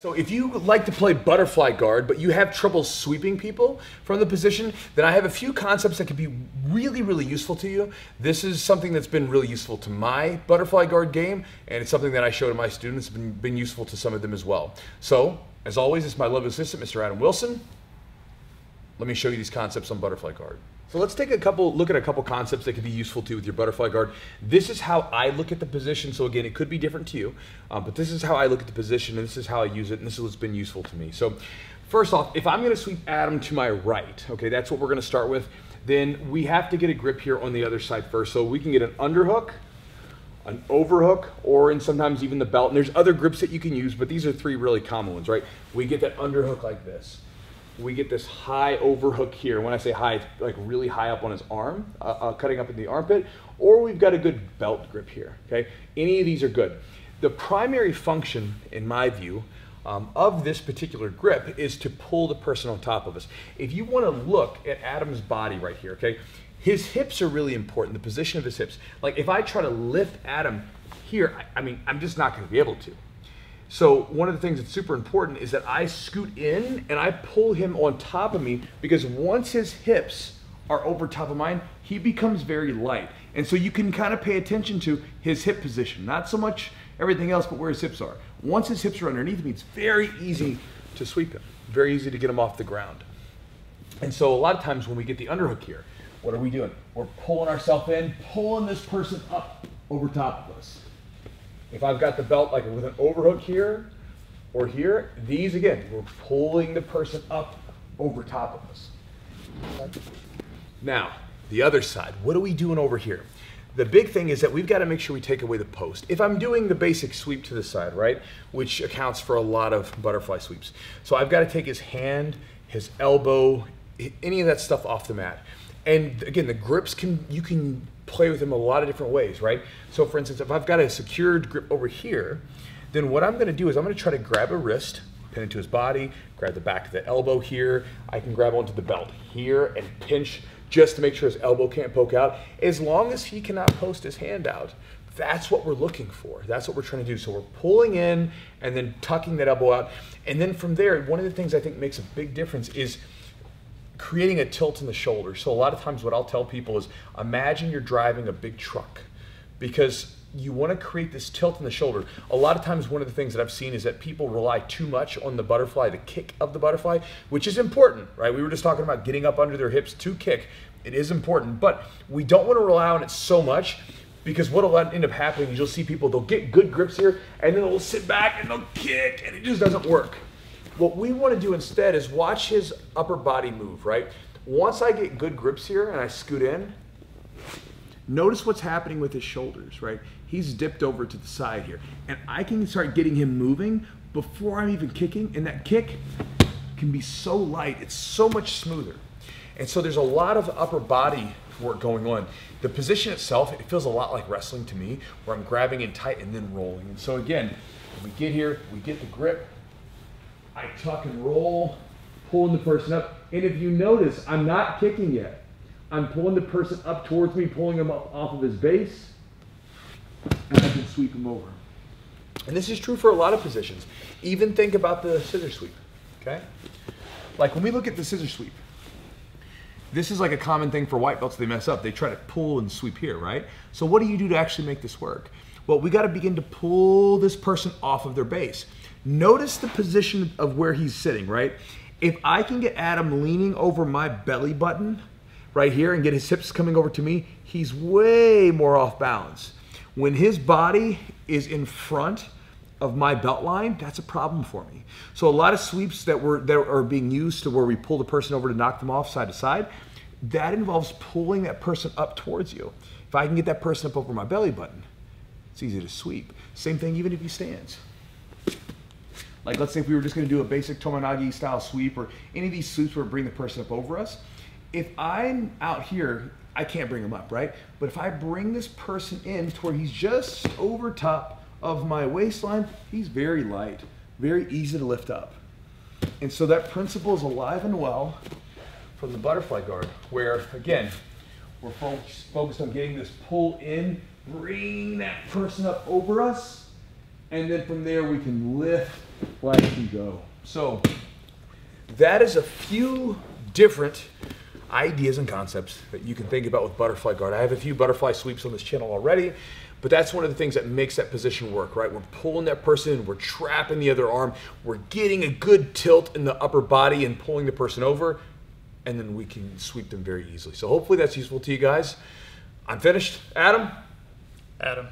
So if you like to play butterfly guard, but you have trouble sweeping people from the position, then I have a few concepts that could be really, really useful to you. This is something that's been really useful to my butterfly guard game, and it's something that I show to my students, been, been useful to some of them as well. So, as always, it's my lovely assistant, Mr. Adam Wilson. Let me show you these concepts on butterfly guard. So let's take a couple look at a couple concepts that could be useful to you with your butterfly guard. This is how I look at the position. So again, it could be different to you, um, but this is how I look at the position, and this is how I use it, and this is what's been useful to me. So first off, if I'm going to sweep Adam to my right, okay, that's what we're going to start with. Then we have to get a grip here on the other side first. So we can get an underhook, an overhook, or in sometimes even the belt. And there's other grips that you can use, but these are three really common ones, right? We get that underhook like this we get this high overhook here. When I say high, it's like really high up on his arm, uh, uh, cutting up in the armpit, or we've got a good belt grip here, okay? Any of these are good. The primary function, in my view, um, of this particular grip is to pull the person on top of us. If you want to look at Adam's body right here, okay, his hips are really important, the position of his hips. Like if I try to lift Adam here, I, I mean, I'm just not going to be able to. So one of the things that's super important is that I scoot in and I pull him on top of me because once his hips are over top of mine, he becomes very light. And so you can kind of pay attention to his hip position, not so much everything else, but where his hips are. Once his hips are underneath me, it's very easy to sweep him, very easy to get him off the ground. And so a lot of times when we get the underhook here, what are we doing? We're pulling ourselves in, pulling this person up over top of us. If I've got the belt like with an overhook here or here, these again, we're pulling the person up over top of us. Now, the other side, what are we doing over here? The big thing is that we've got to make sure we take away the post. If I'm doing the basic sweep to the side, right, which accounts for a lot of butterfly sweeps. So I've got to take his hand, his elbow, any of that stuff off the mat. And again, the grips can, you can play with them a lot of different ways, right? So for instance, if I've got a secured grip over here, then what I'm gonna do is I'm gonna try to grab a wrist, pin it to his body, grab the back of the elbow here. I can grab onto the belt here and pinch just to make sure his elbow can't poke out. As long as he cannot post his hand out, that's what we're looking for. That's what we're trying to do. So we're pulling in and then tucking that elbow out. And then from there, one of the things I think makes a big difference is creating a tilt in the shoulder. So a lot of times what I'll tell people is imagine you're driving a big truck because you want to create this tilt in the shoulder. A lot of times one of the things that I've seen is that people rely too much on the butterfly, the kick of the butterfly, which is important, right? We were just talking about getting up under their hips to kick. It is important, but we don't want to rely on it so much because what'll end up happening is you'll see people, they'll get good grips here and then they'll sit back and they'll kick and it just doesn't work. What we want to do instead is watch his upper body move, right? Once I get good grips here and I scoot in, notice what's happening with his shoulders, right? He's dipped over to the side here. And I can start getting him moving before I'm even kicking. And that kick can be so light, it's so much smoother. And so there's a lot of upper body work going on. The position itself, it feels a lot like wrestling to me, where I'm grabbing in tight and then rolling. And so again, we get here, we get the grip, I tuck and roll, pulling the person up. And if you notice, I'm not kicking yet. I'm pulling the person up towards me, pulling him up off of his base, and I can sweep him over. And this is true for a lot of positions. Even think about the scissor sweep, okay? Like when we look at the scissor sweep, this is like a common thing for white belts. They mess up. They try to pull and sweep here, right? So what do you do to actually make this work? Well, we got to begin to pull this person off of their base. Notice the position of where he's sitting, right? If I can get Adam leaning over my belly button right here and get his hips coming over to me, he's way more off balance. When his body is in front of my belt line, that's a problem for me. So a lot of sweeps that were that are being used to where we pull the person over to knock them off side to side, that involves pulling that person up towards you. If I can get that person up over my belly button, it's easy to sweep. Same thing even if he stands. Like let's say if we were just gonna do a basic Tomoe-nage style sweep or any of these sweeps where bring the person up over us, if I'm out here, I can't bring him up, right? But if I bring this person in to where he's just over top of my waistline, he's very light, very easy to lift up. And so that principle is alive and well from the butterfly guard, where again, we're focused on getting this pull in, bring that person up over us, and then from there we can lift flex and go. So that is a few different ideas and concepts that you can think about with butterfly guard. I have a few butterfly sweeps on this channel already, but that's one of the things that makes that position work, right? We're pulling that person, we're trapping the other arm, we're getting a good tilt in the upper body and pulling the person over, and then we can sweep them very easily. So hopefully that's useful to you guys. I'm finished. Adam? Adam.